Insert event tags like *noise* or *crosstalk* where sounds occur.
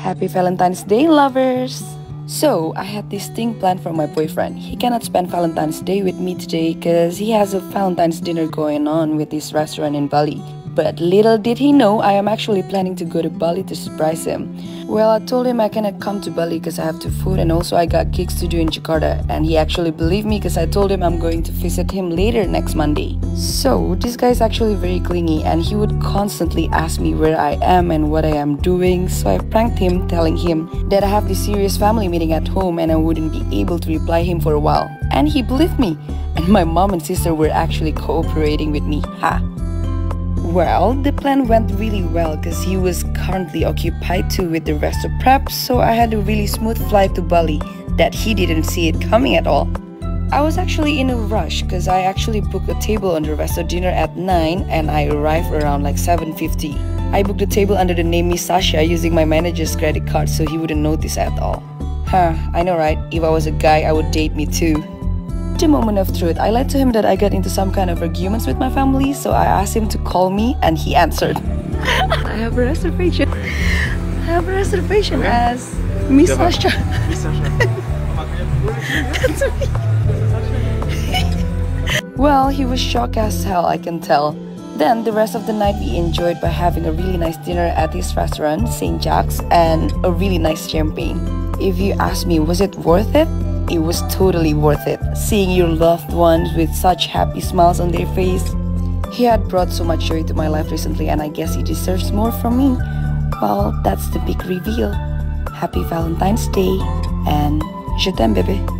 Happy Valentine's Day, lovers! So, I had this thing planned for my boyfriend. He cannot spend Valentine's Day with me today because he has a Valentine's dinner going on with his restaurant in Bali. But little did he know I am actually planning to go to Bali to surprise him. Well, I told him I cannot come to Bali because I have to food and also I got gigs to do in Jakarta. And he actually believed me because I told him I'm going to visit him later next Monday. So, this guy is actually very clingy and he would constantly ask me where I am and what I am doing. So I pranked him telling him that I have this serious family meeting at home and I wouldn't be able to reply him for a while. And he believed me. And my mom and sister were actually cooperating with me. Ha! Well, the plan went really well because he was currently occupied too with the rest of prep, so I had a really smooth flight to Bali that he didn't see it coming at all. I was actually in a rush because I actually booked a table the restaurant dinner at 9 and I arrived around like 7.50. I booked a table under the name Sasha using my manager's credit card so he wouldn't notice at all. Huh, I know right, if I was a guy I would date me too the moment of truth, I lied to him that I got into some kind of arguments with my family, so I asked him to call me and he answered. I have a reservation. I have a reservation okay. as Miss Sasha. Miss Sasha. That's *laughs* me. well, he was shocked as hell, I can tell. Then, the rest of the night we enjoyed by having a really nice dinner at his restaurant, St. Jack's, and a really nice champagne. If you ask me, was it worth it? It was totally worth it. Seeing your loved ones with such happy smiles on their face. He had brought so much joy to my life recently and I guess he deserves more from me. Well, that's the big reveal. Happy Valentine's Day and je t'aime.